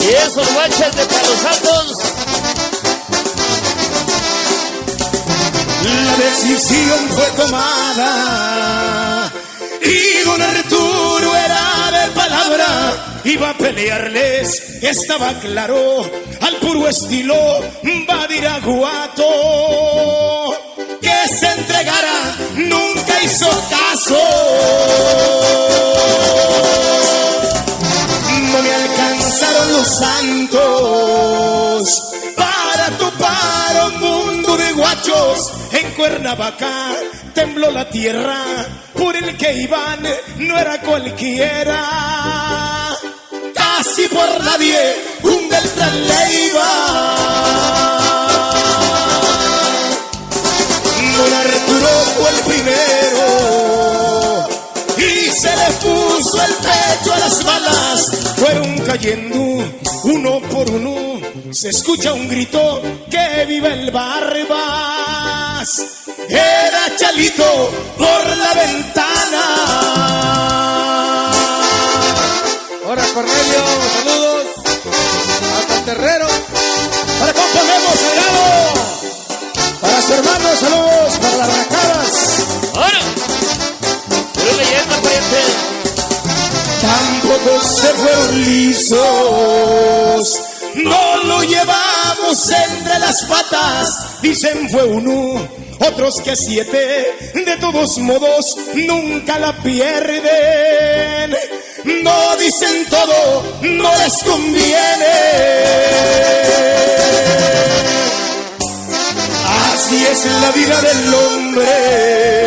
Y esos guanches de Palos Altos. La decisión fue tomada y don Arturo era de palabra. Iba a pelearles, estaba claro, al puro estilo va a Badiraguato. Que se entregara, nunca hizo caso. Los santos. Para topar un mundo de guachos en Cuernavaca tembló la tierra por el que iban no era cualquiera. Casi por nadie un Beltrán Leiva. Don Arturo fue el primero y se le puso el balas fueron cayendo uno por uno se escucha un grito que vive el Barbas era Chalito por la ventana. Ahora Cornelio, saludos. Hasta Terrero. Para componemos Sagrado. Para su hermano, saludos. Se fueron lisos. No lo llevamos entre las patas. Dicen fue uno otros que siete, de todos modos nunca la pierden. No dicen todo, no les conviene. Así es la vida del hombre.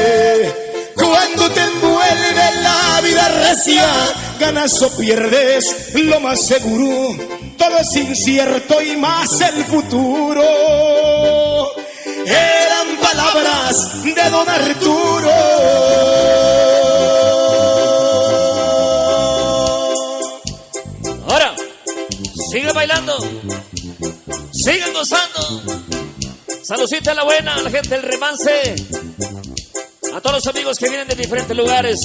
Ganas o pierdes, lo más seguro, todo es incierto y más el futuro eran palabras de don Arturo. Ahora, sigue bailando, sigue gozando. Saludcita a la buena, a la gente del remance, a todos los amigos que vienen de diferentes lugares.